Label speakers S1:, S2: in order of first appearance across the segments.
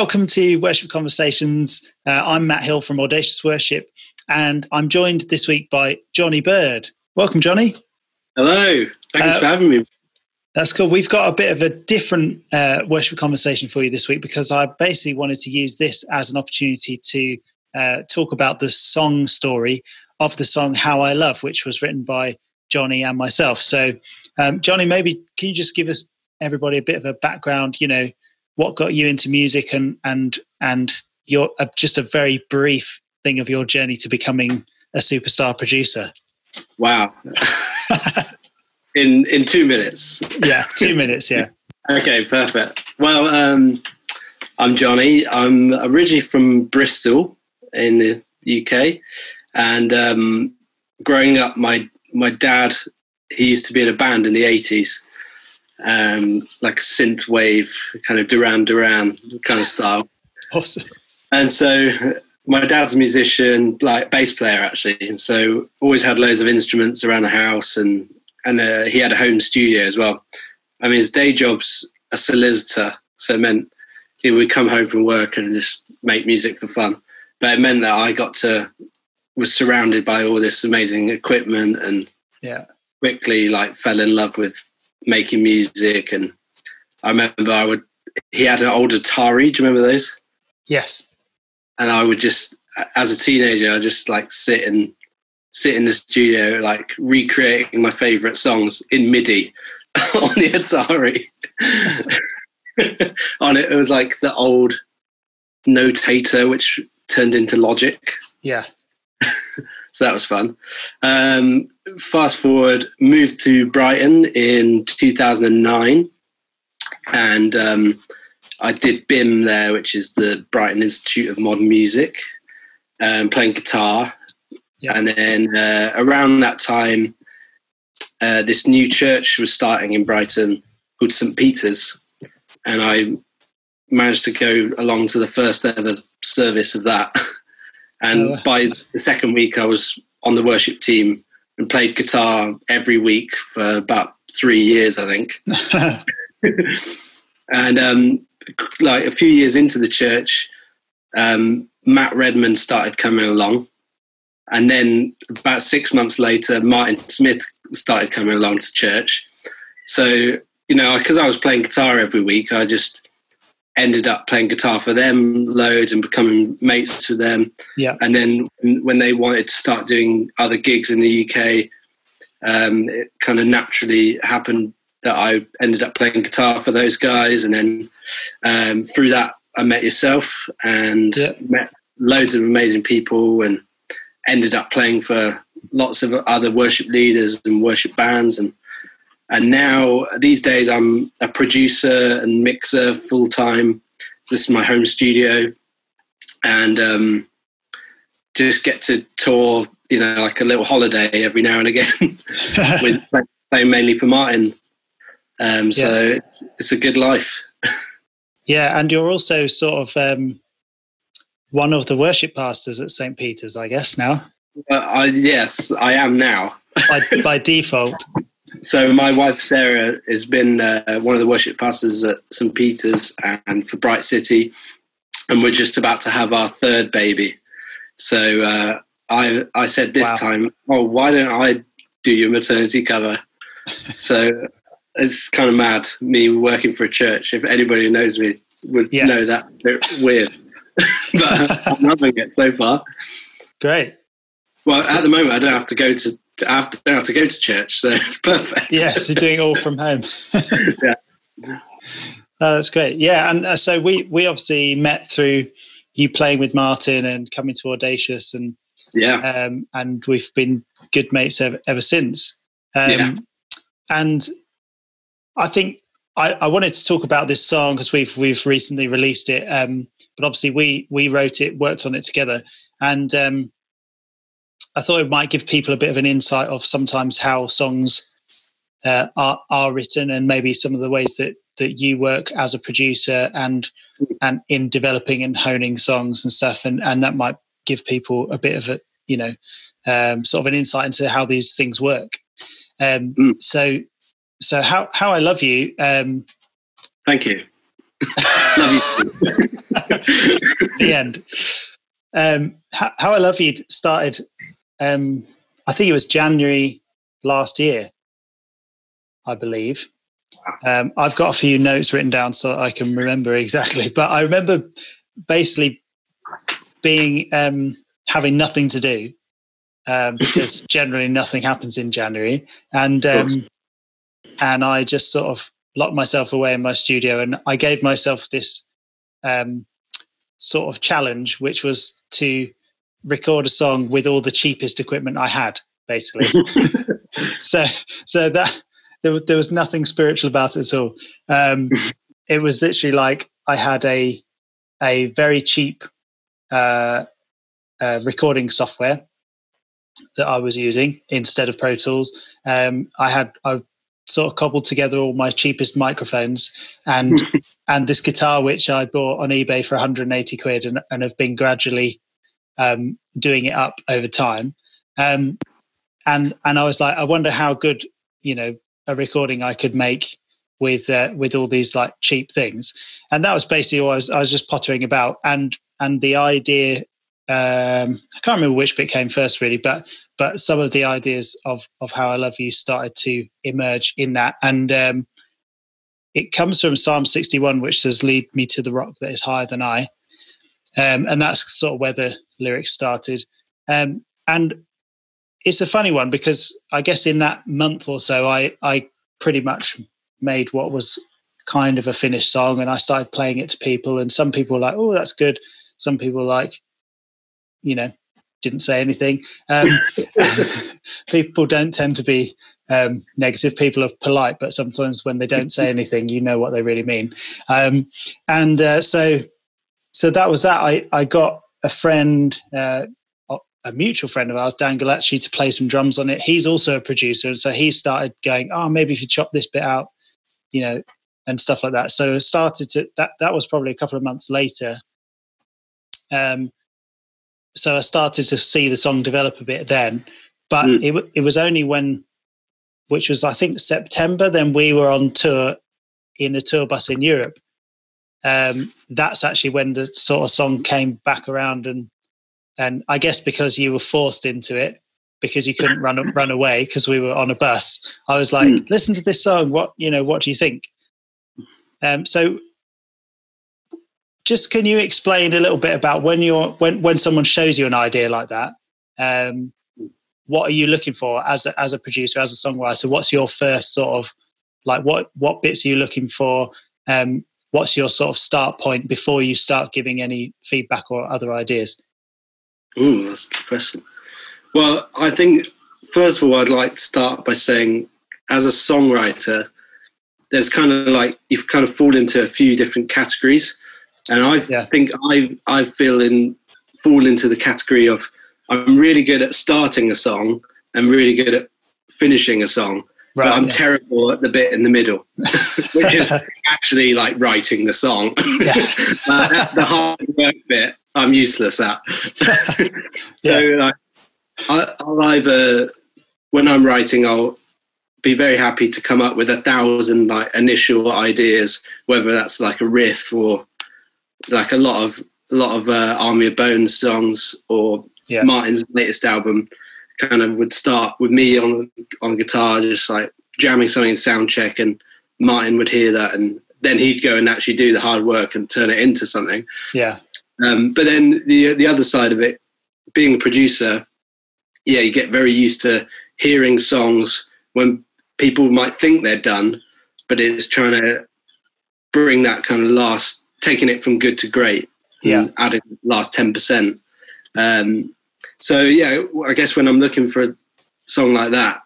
S1: Welcome to Worship Conversations. Uh, I'm Matt Hill from Audacious Worship, and I'm joined this week by Jonny Bird. Welcome, Jonny.
S2: Hello. Thanks uh, for having me.
S1: That's cool. We've got a bit of a different uh, worship conversation for you this week because I basically wanted to use this as an opportunity to uh, talk about the song story of the song How I Love, which was written by Jonny and myself. So, um, Jonny, maybe can you just give us everybody a bit of a background? You know, what got you into music and and and your uh, just a very brief thing of your journey to becoming a superstar producer.
S2: Wow. in in two minutes.
S1: Yeah, two minutes. Yeah.
S2: okay, perfect. Well, um, I'm Jonny. I'm originally from Bristol in the UK, and um, growing up, my my dad he used to be in a band in the 80s um, like a synth wave kind of Duran Duran kind of style.
S1: Awesome.
S2: And so my dad's a musician, like bass player actually. So always had loads of instruments around the house, and and uh, he had a home studio as well. I mean, his day job's a solicitor, so it meant he would come home from work and just make music for fun. But it meant that I got to was surrounded by all this amazing equipment and
S1: yeah
S2: quickly like fell in love with making music. And I remember I would, he had an old Atari. Do you remember those?
S1: Yes.
S2: And I would just, as a teenager, I just like sit and sit in the studio, like recreating my favorite songs in MIDI on the Atari. on it, it was like the old notator, which turned into Logic.
S1: Yeah.
S2: so that was fun. Um, fast forward, moved to Brighton in 2009, and um, I did BIMM there, which is the Brighton Institute of Modern Music, um, playing guitar. Yeah. And then uh, around that time, uh, this new church was starting in Brighton called St. Peter's, and I managed to go along to the first ever service of that. And oh, by the second week, I was on the worship team and played guitar every week for about three years, I think. and um, like a few years into the church, um, Matt Redman started coming along. And then about six months later, Martin Smith started coming along to church. So, you know, because I was playing guitar every week, I just ended up playing guitar for them loads and becoming mates with them.
S1: Yeah.
S2: And then when they wanted to start doing other gigs in the UK, um, it kind of naturally happened that I ended up playing guitar for those guys. And then um, through that, I met yourself and yeah. met loads of amazing people and ended up playing for lots of other worship leaders and worship bands and and now, these days, I'm a producer and mixer full time. This is my home studio, and um, just get to tour, you know, like a little holiday every now and again, with playing mainly for Martin. Um, so yeah. it's, it's, a good life.
S1: yeah, and you're also sort of um, one of the worship pastors at St. Peter's, I guess now.
S2: Uh, I, yes, I am now.
S1: by, by default.
S2: So my wife Sarah has been uh, one of the worship pastors at St Peter's and for Bright City, and we're just about to have our third baby. So uh, I I said this wow. time, oh, why don't I do your maternity cover? so it's kind of mad me working for a church. If anybody who knows me would yes. know that they're weird, but I'm loving it so far.
S1: Great.
S2: Well, at the moment, I don't have to go to I have to, I have to go to church, so it's perfect.
S1: Yes, you're doing it all from home.
S2: yeah.
S1: Uh, that's great. Yeah, and uh, so we we obviously met through you playing with Martin and coming to Audacious, and
S2: yeah,
S1: um, and we've been good mates ever, ever since. Um, yeah. And I think I, I, wanted to talk about this song because we've we've recently released it, um, but obviously we we wrote it, worked on it together, and um, I thought it might give people a bit of an insight of sometimes how songs uh, are are written and maybe some of the ways that that you work as a producer and and in developing and honing songs and stuff and and that might give people a bit of a you know um, sort of an insight into how these things work um, mm. so so how how I love you um,
S2: thank you love you
S1: the end. Um, how, how, I Love You started, um, I think it was January last year, I believe. Um, I've got a few notes written down so I can remember exactly, but I remember basically being um, having nothing to do um, because generally nothing happens in January, and um, and I just sort of locked myself away in my studio, and I gave myself this um, sort of challenge, which was to record a song with all the cheapest equipment I had, basically. so so that there, there was nothing spiritual about it at all. Um, it was literally like I had a a very cheap uh, uh, recording software that I was using instead of Pro Tools. Um, I had I sort of cobbled together all my cheapest microphones and and this guitar which I bought on eBay for 180 quid and, and have been gradually um, doing it up over time. Um, and and I was like, I wonder how good you know a recording I could make with uh, with all these like cheap things. And that was basically all I was I was just pottering about and and the idea um, I can't remember which bit came first, really, but but some of the ideas of of how I love you started to emerge in that, and um, it comes from Psalm sixty one, which says, "Lead me to the rock that is higher than I," um, and that's sort of where the lyrics started. Um, and it's a funny one because I guess in that month or so, I I pretty much made what was kind of a finished song, and I started playing it to people, and some people were like, "Oh, that's good." Some people like, you know, didn't say anything. Um, people don't tend to be um, negative. People are polite, but sometimes when they don't say anything, you know what they really mean. Um, and uh, so, so that was that. I I got a friend, uh, a mutual friend of ours, Dan Galacci, to play some drums on it. He's also a producer, and so he started going, "Oh, maybe if you chop this bit out, you know." And stuff like that. So I started to that. That was probably a couple of months later. Um, so I started to see the song develop a bit then. But mm. it it was only when, which was I think September, then we were on tour in a tour bus in Europe. Um, that's actually when the sort of song came back around, and and I guess because you were forced into it because you couldn't run run away because we were on a bus. I was like, mm. listen to this song. What you know? What do you think? Um, so just can you explain a little bit about when you're when when someone shows you an idea like that um, what are you looking for as a, as a producer as a songwriter what's your first sort of like what what bits are you looking for um, what's your sort of start point before you start giving any feedback or other ideas
S2: oh that's a good question well i think first of all i'd like to start by saying as a songwriter there's kind of like you've kind of fall into a few different categories and I yeah. think I I feel in fall into the category of I'm really good at starting a song and really good at finishing a song. Right, but I'm yeah. terrible at the bit in the middle, which is actually like writing the song. Yeah. uh, the hard work bit, I'm useless at. so like, I, I'll either when I'm writing, I'll be very happy to come up with a thousand like initial ideas, whether that's like a riff or like a lot of a lot of uh, Army of Bones songs or yeah. Martin's latest album kind of would start with me on on guitar, just like jamming something in sound check, and Martin would hear that, and then he'd go and actually do the hard work and turn it into something.
S1: Yeah.
S2: Um, but then the the other side of it, being a producer, yeah, you get very used to hearing songs when people might think they're done, but it's trying to bring that kind of last taking it from good to great.
S1: Yeah,
S2: adding last ten percent. Um, so yeah, I guess when I'm looking for a song like that,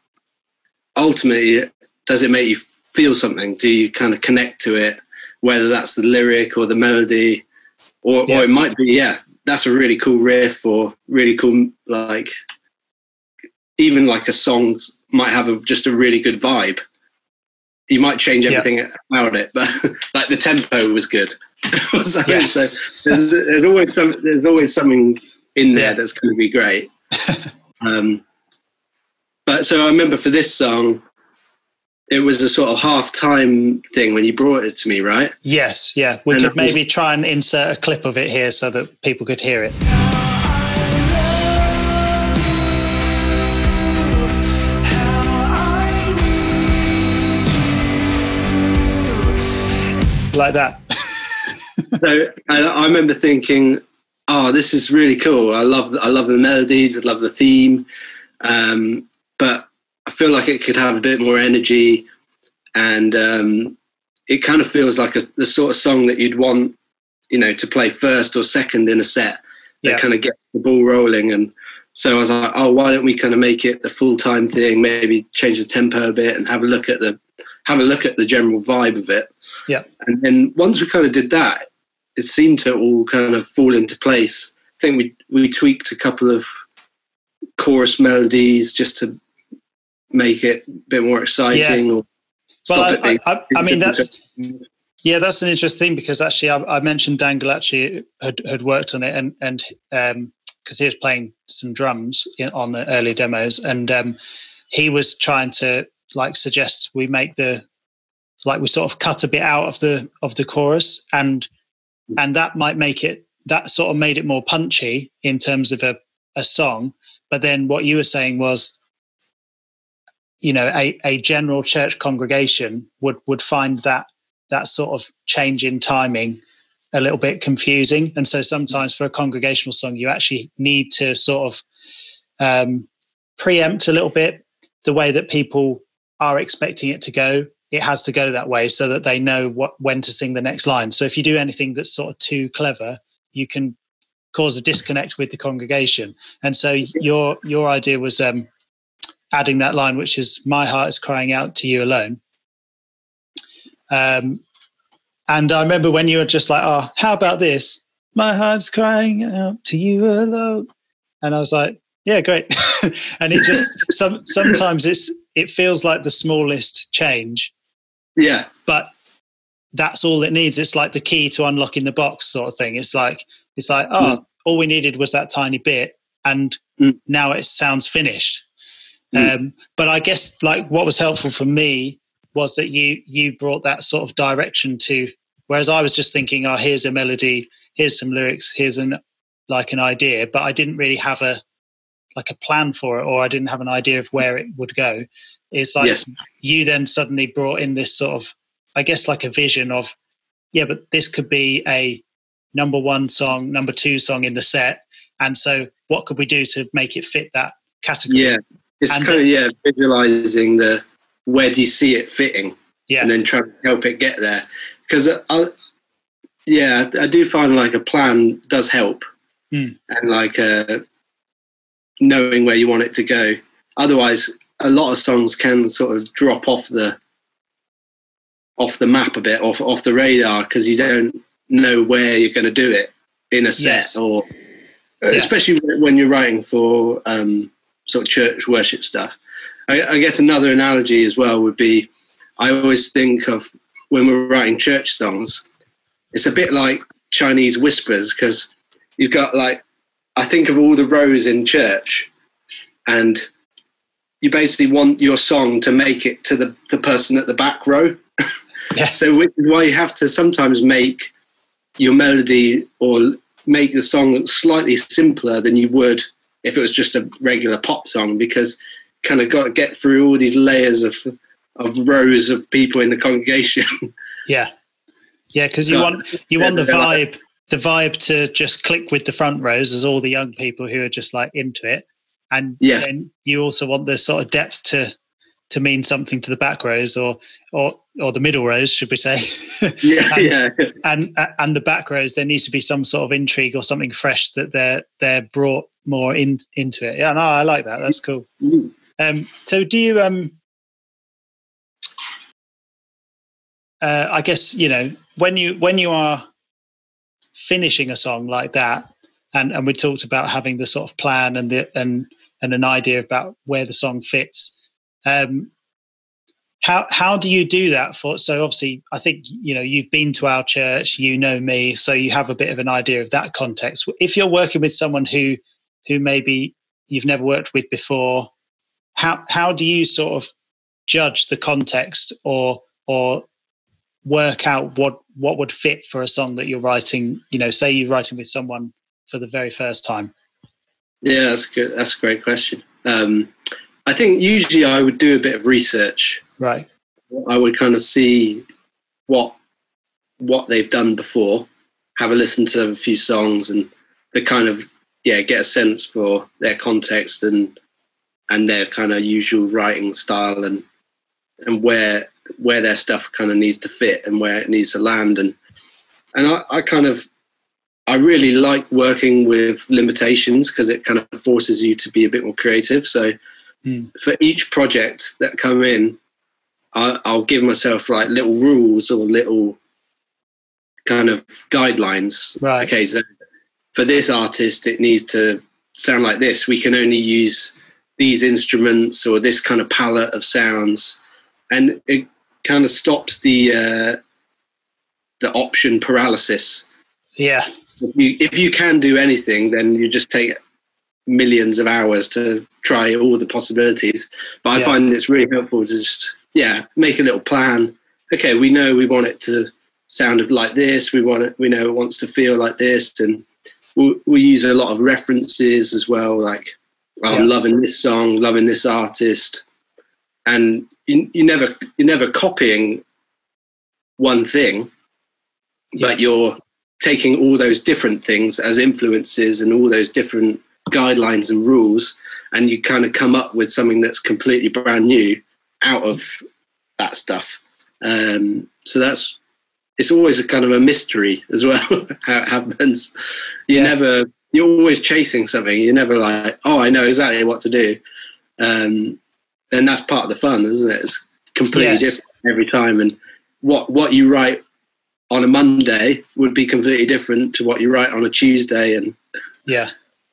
S2: ultimately, does it make you feel something? Do you kind of connect to it, whether that's the lyric or the melody, or, yeah. or it might be yeah, that's a really cool riff or really cool like even like a song might have a, just a really good vibe you might change everything yep. about it, but like the tempo was good. so, yeah. so there's, there's, always some there's always something in there yeah. that's going to be great. Um, but so I remember for this song, it was a sort of half time thing when you brought it to me, right?
S1: Yes, yeah. We and could maybe try and insert a clip of it here so that people could hear it. like that.
S2: so I, I remember thinking, oh, this is really cool. I love the, I love the melodies. I love the theme, um, but I feel like it could have a bit more energy, and um, it kind of feels like a, the sort of song that you'd want, you know, to play first or second in a set that yeah. kind of get the ball rolling. And so I was like, oh, why don't we kind of make it the full time thing? Maybe change the tempo a bit and have a look at the have a look at the general vibe of it.
S1: Yeah.
S2: And then once we kind of did that, it seemed to all kind of fall into place. I think we we tweaked a couple of chorus melodies just to make it a bit more exciting yeah. or
S1: well, I, I, I, mean that's yeah that's an interesting thing because actually I, I mentioned Dan Galacci had, had worked on it and and um because he was playing some drums in, on the early demos and um he was trying to like suggest we make the like we sort of cut a bit out of the of the chorus and and that might make it that sort of made it more punchy in terms of a, a song. But then what you were saying was you know a, a general church congregation would would find that that sort of change in timing a little bit confusing. And so sometimes for a congregational song you actually need to sort of um, preempt a little bit the way that people are expecting it to go, it has to go that way so that they know what when to sing the next line. So if you do anything that's sort of too clever, you can cause a disconnect with the congregation. And so your your idea was um, adding that line, which is "My heart is crying out to you alone." Um, and I remember when you were just like, "Oh, how about this? My heart's crying out to you alone," and I was like, "Yeah, great." and it just some sometimes it's it feels like the smallest change.
S2: Yeah.
S1: But that's all it needs. It's like the key to unlocking the box sort of thing. It's like it's like, oh, mm. all we needed was that tiny bit and mm. now it sounds finished. Mm. Um, but I guess like what was helpful for me was that you you brought that sort of direction to whereas I was just thinking, oh, here's a melody, here's some lyrics, here's an like an idea, but I didn't really have a like a plan for it or I didn't have an idea of where it would go. It's like yes. you then suddenly brought in this sort of, I guess, like a vision of, yeah, but this could be a number one song, number two song in the set. And so what could we do to make it fit that category?
S2: Yeah. It's and kind of, yeah, visualizing the where do you see it fitting?
S1: Yeah.
S2: And then trying to help it get there. Because I, yeah, I do find like a plan does help.
S1: Mm.
S2: And like, uh, knowing where you want it to go. Otherwise, a lot of songs can sort of drop off the off the map a bit, off off the radar, because you don't know where you're going to do it in a set, yes. or yeah. especially when you're writing for um, sort of church worship stuff. I, I guess another analogy as well would be, I always think of when we're writing church songs, it's a bit like Chinese whispers because you've got like I think of all the rows in church, and you basically want your song to make it to the, the person at the back row.
S1: Yeah.
S2: so which is why you have to sometimes make your melody or make the song slightly simpler than you would if it was just a regular pop song because kind of got to get through all these layers of of rows of people in the congregation.
S1: Yeah, yeah, because so, you want you want the vibe the vibe to just click with the front rows as all the young people who are just like into it. And
S2: yes.
S1: then you also want the sort of depth to to mean something to the back rows or or or the middle rows should we say.
S2: Yeah
S1: and,
S2: yeah.
S1: and and the back rows there needs to be some sort of intrigue or something fresh that they're they're brought more in into it. Yeah no i like that. That's cool.
S2: Mm.
S1: um so do you um uh, i guess you know when you when you are finishing a song like that, and and we talked about having the sort of plan and the and and an idea about where the song fits. Um, how how do you do that for? So obviously, I think you know you've been to our church, you know me, so you have a bit of an idea of that context. If you're working with someone who who maybe you've never worked with before, how how do you sort of judge the context or or work out what what would fit for a song that you're writing you know say you're writing with someone for the very first time?
S2: Yeah that's good that's a great question. Um, i think usually i would do a bit of research.
S1: Right.
S2: I would kind of see what what they've done before have a listen to a few songs and the kind of yeah get a sense for their context and and their kind of usual writing style and and where where their stuff kind of needs to fit and where it needs to land and and I, I kind of I really like working with limitations because it kind of forces you to be a bit more creative. So mm. for each project that come in, I, I'll give myself like little rules or little kind of guidelines.
S1: Right.
S2: Okay, so for this artist, it needs to sound like this. We can only use these instruments or this kind of palette of sounds, and it kind of stops the uh, the option paralysis.
S1: Yeah.
S2: If you, if you can do anything, then you just take millions of hours to try all the possibilities. But I yeah. find it's really helpful to just yeah make a little plan. Okay, we know we want it to sound like this. We want it. We know it wants to feel like this, and we we use a lot of references as well. Like oh, I'm loving this song, loving this artist and you, you never you're never copying one thing, yeah. but you're taking all those different things as influences and all those different guidelines and rules, and you kind of come up with something that's completely brand new out of that stuff. Um, so that's it's always a kind of a mystery as well how it happens. You yeah. never you're always chasing something. You're never like, oh, I know exactly what to do. Um, and that's part of the fun, isn't it? It's completely yes. different every time, and what what you write on a Monday would be completely different to what you write on a Tuesday, and
S1: yeah,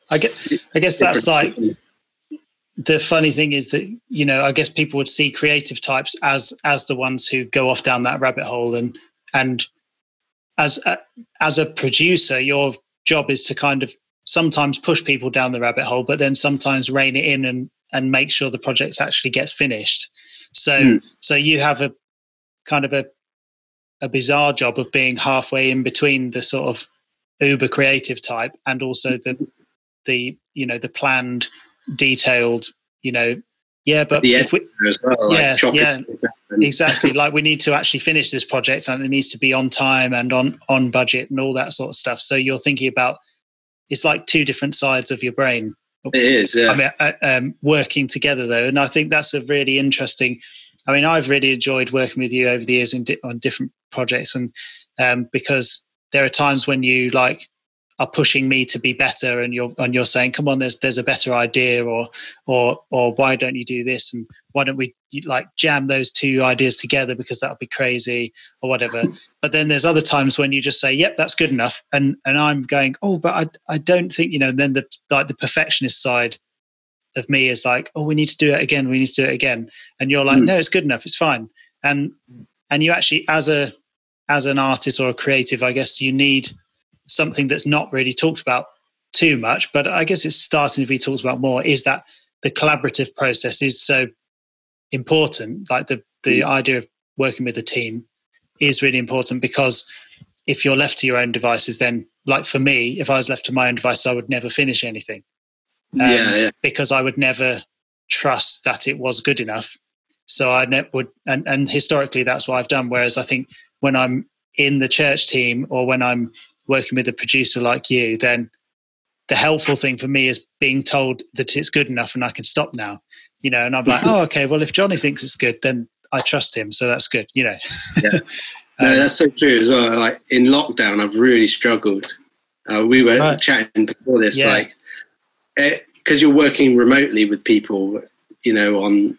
S1: I guess I guess that's like the funny thing is that you know I guess people would see creative types as as the ones who go off down that rabbit hole, and and as a, as a producer, your job is to kind of sometimes push people down the rabbit hole, but then sometimes rein it in and and make sure the project actually gets finished. So mm. so you have a kind of a a bizarre job of being halfway in between the sort of uber creative type and also the the you know the planned detailed you know yeah but
S2: the if we, well,
S1: yeah like yeah exactly like we need to actually finish this project and it needs to be on time and on on budget and all that sort of stuff so you're thinking about it's like two different sides of your brain
S2: it is, yeah. I
S1: mean, uh, um, working together though, and I think that's a really interesting. I mean, I've really enjoyed working with you over the years di- on different projects, and um, because there are times when you like are pushing me to be better and you're and you're saying come on there's there's a better idea or or or why don't you do this and why don't we like jam those two ideas together because that would be crazy or whatever but then there's other times when you just say yep that's good enough and and i'm going oh but i i don't think you know then the like the perfectionist side of me is like oh we need to do it again we need to do it again and you're like mm. no it's good enough it's fine and and you actually as a as an artist or a creative i guess you need something that's not really talked about too much, but I guess it's starting to be talked about more, is that the collaborative process is so important. Like the, the mm. idea of working with a team is really important because if you're left to your own devices, then like for me, if I was left to my own devices, I would never finish anything.
S2: Um, yeah, yeah.
S1: Because I would never trust that it was good enough. So I ne- would, and, and historically, that's what I've done. Whereas I think when I'm in the church team or when I'm working with a producer like you, then the helpful thing for me is being told that it's good enough and I can stop now. You know, and I'm like, oh, okay, well, if Jonny thinks it's good, then I trust him, so that's good. You know.
S2: yeah. No, that's so true as well. Like in lockdown, I've really struggled. Uh, we were right. chatting before this, yeah. like because you're working remotely with people, you know, on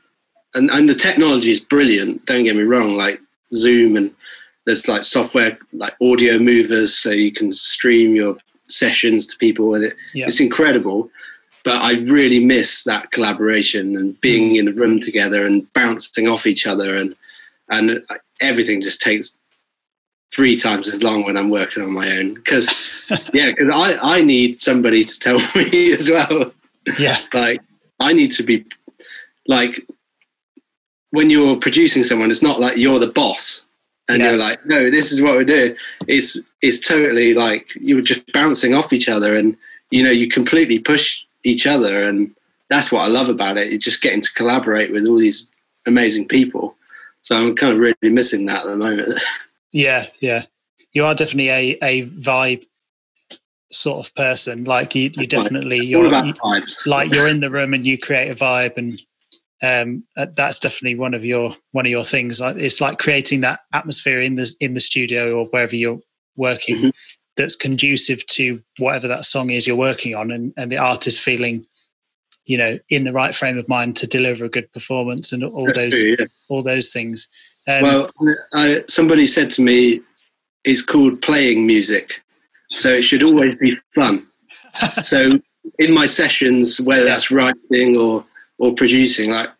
S2: and and the technology is brilliant. Don't get me wrong, like Zoom and there's like software like Audiomovers so you can stream your sessions to people and it, yeah. it's incredible but i really miss that collaboration and being mm. in the room together and bouncing off each other and and everything just takes three times as long when i'm working on my own. Because yeah because i i need somebody to tell me as well.
S1: Yeah.
S2: Like i need to be like when you're producing someone, it's not like you're the boss and yeah. you're like, no, this is what we're doing. It's it's totally like you were just bouncing off each other, and you know you completely push each other, and that's what I love about it. You're just getting to collaborate with all these amazing people. So I'm kind of really missing that at the moment.
S1: Yeah, yeah, you are definitely a a vibe sort of person. Like you, you definitely you're you, like you're in the room and you create a vibe, and um, that's definitely one of your one of your things. It's like creating that atmosphere in the in the studio or wherever you're working mm-hmm. that's conducive to whatever that song is you're working on, and and the artist feeling, you know, in the right frame of mind to deliver a good performance and all those yeah. all those things.
S2: Um, well, I, somebody said to me, "It's called playing music, so it should always be fun." so in my sessions, whether that's writing or or producing, like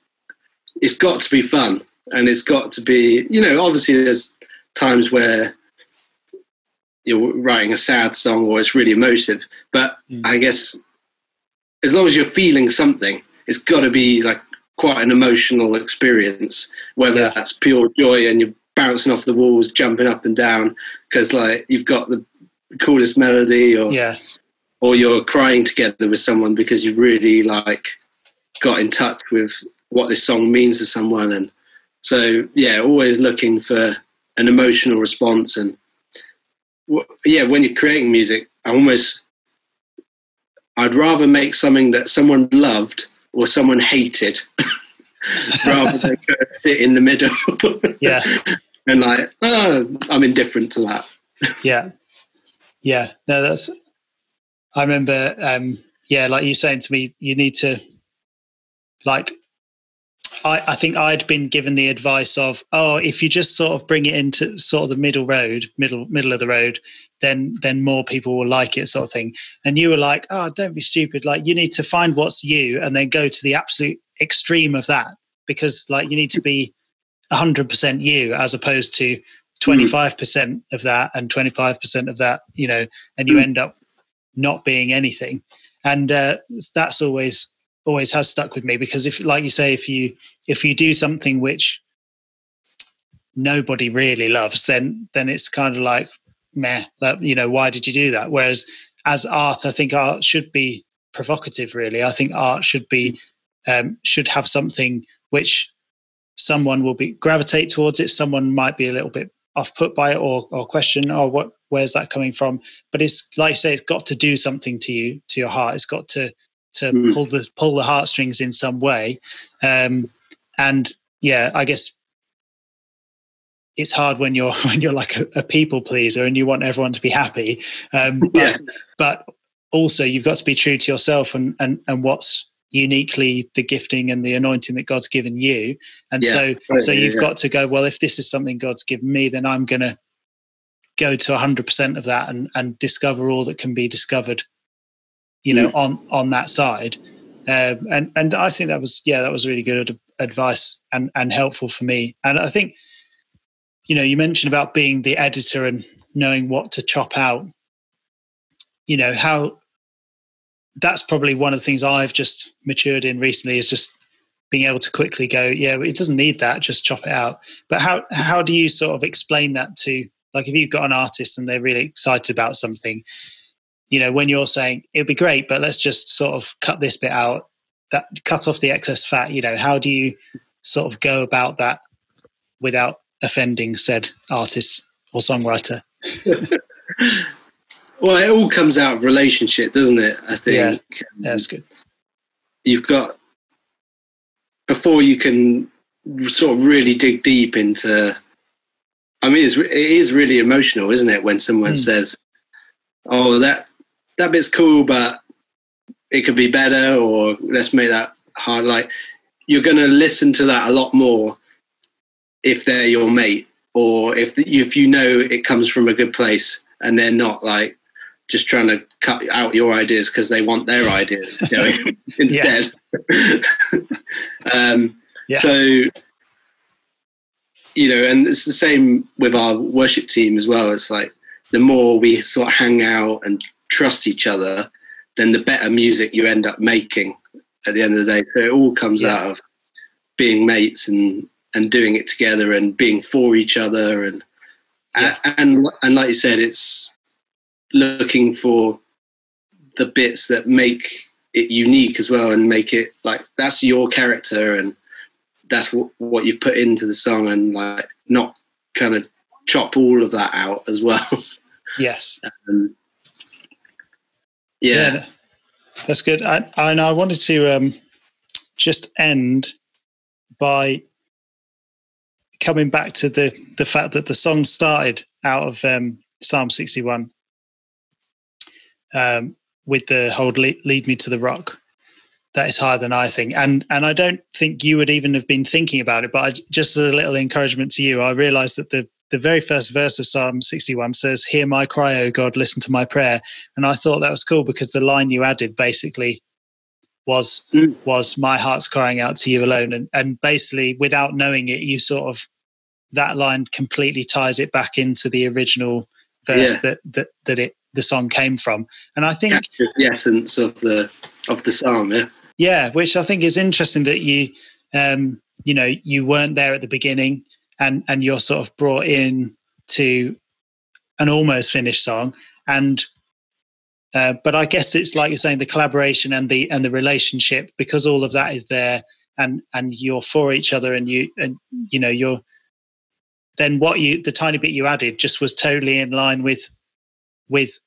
S2: it's got to be fun and it's got to be, you know, obviously there's times where you're writing a sad song or it's really emotive, but mm. I guess as long as you're feeling something, it's got to be like quite an emotional experience, whether that's pure joy and you're bouncing off the walls, jumping up and down because like you've got the coolest melody or
S1: yeah.
S2: or you're crying together with someone because you really like got in touch with what this song means to someone and so yeah always looking for an emotional response and yeah when you're creating music i almost i'd rather make something that someone loved or someone hated rather than sit in the middle.
S1: Yeah.
S2: And like oh, i'm indifferent to that.
S1: Yeah. Yeah. No that's i remember um yeah like you saying to me you need to like I, I, think I'd been given the advice of, oh, if you just sort of bring it into sort of the middle road, middle middle of the road, then then more people will like it, sort of thing. And you were like, oh, don't be stupid. Like you need to find what's you, and then go to the absolute extreme of that, because like you need to be hundred percent you, as opposed to twenty five percent of that and twenty five percent of that. You know, and you mm. end up not being anything. And uh, that's always always has stuck with me because if like you say if you if you do something which nobody really loves then then it's kind of like meh that you know why did you do that? Whereas as art i think art should be provocative really. I think art should be um, should have something which someone will be gravitate towards it. Someone might be a little bit off put by it or, or question or oh, what where's that coming from? But it's like you say it's got to do something to you to your heart. It's got to to mm. pull the pull the heartstrings in some way. Um, and yeah, I guess it's hard when you're when you're like a, a people pleaser and you want everyone to be happy. Um, but, yeah. but also you've got to be true to yourself and and and what's uniquely the gifting and the anointing that God's given you. And yeah, so right, so you've yeah. got to go, well, if this is something God's given me, then I'm gonna go to 100% of that and, and discover all that can be discovered you know, mm. on on that side. Um, and and I think that was yeah, that was really good advice and and helpful for me. And I think, you know, you mentioned about being the editor and knowing what to chop out. You know how that's probably one of the things I've just matured in recently is just being able to quickly go, yeah, it doesn't need that, just chop it out. But how how do you sort of explain that to like if you've got an artist and they're really excited about something, you know, when you're saying it'd be great, but let's just sort of cut this bit out, that cut off the excess fat, you know, how do you sort of go about that without offending said artist or songwriter?
S2: well, it all comes out of relationship, doesn't it? I think.
S1: Yeah, that's good.
S2: You've got before you can sort of really dig deep into. I mean, it's, it is really emotional, isn't it? When someone mm. says, "Oh, that that bit's cool, but it could be better, or let's make that hard. Like you're going to listen to that a lot more if they're your mate, or if the, if you know it comes from a good place, and they're not like just trying to cut out your ideas because they want their ideas instead. um, yeah. So you know, and it's the same with our worship team as well. It's like the more we sort of hang out and trust each other, then the better music you end up making at the end of the day. So it all comes yeah. out of being mates and and doing it together and being for each other and yeah. and and like you said, it's looking for the bits that make it unique as well and make it like that's your character and that's what, what you've put into the song and like not kind of chop all of that out as well.
S1: Yes.
S2: um, yeah.
S1: yeah. That's good. I, I, I wanted to um, just end by coming back to the the fact that the song started out of um, Psalm 61 um, with the lead, lead me to the rock that is higher than I think. And and I don't think you would even have been thinking about it, but I, just as a little encouragement to you, I realized that the the very first verse of Psalm 61 says, Hear my cry, O God, listen to my prayer. And I thought that was cool because the line you added basically was mm. was my heart's crying out to you alone. And and basically without knowing it, you sort of that line completely ties it back into the original verse yeah. that, that that it the song came from. And I think
S2: the essence of the of the song, yeah.
S1: Yeah, which I think is interesting that you um, you know, you weren't there at the beginning and and you're sort of brought in to an almost finished song. And uh, but I guess it's like you're saying, the collaboration and the and the relationship, because all of that is there and and you're for each other and you and you know you're then what you the tiny bit you added just was totally in line with with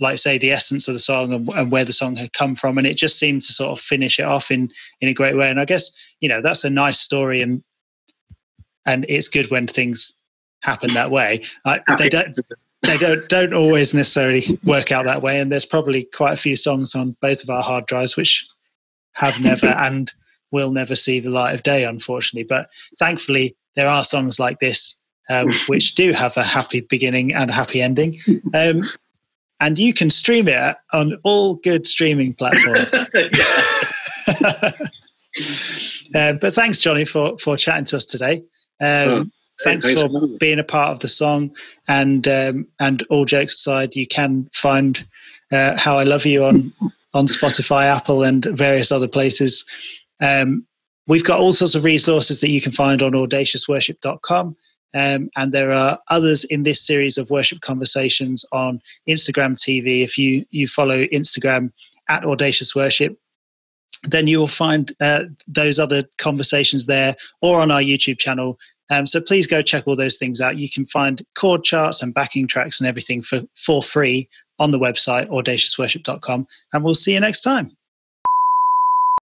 S1: like say the essence of the song and, and, where the song had come from and it just seemed to sort of finish it off in in a great way and i guess you know that's a nice story and and it's good when things happen that way. I, they don't they don't don't always necessarily work out that way. And there's probably quite a few songs on both of our hard drives which have never and will never see the light of day unfortunately. But thankfully there are songs like this um, which do have a happy beginning and a happy ending. Um, and you can stream it on all good streaming platforms. uh, but thanks, Jonny, for for chatting to us today. Um, oh, thanks, thanks, for being a part of the song, and um, and all jokes aside, you can find uh, "How I Love You" on on Spotify, Apple, and various other places. Um, we've got all sorts of resources that you can find on audaciousworship.com. Um, and there are others in this series of worship conversations on Instagram TV. If you you follow Instagram at Audacious Worship, then you will find uh, those other conversations there or on our YouTube channel. Um, so please go check all those things out. You can find chord charts and backing tracks and everything for, for free on the website audaciousworship.com. And we'll see you next time.